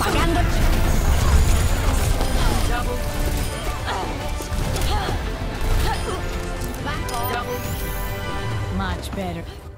Pagando. Much better.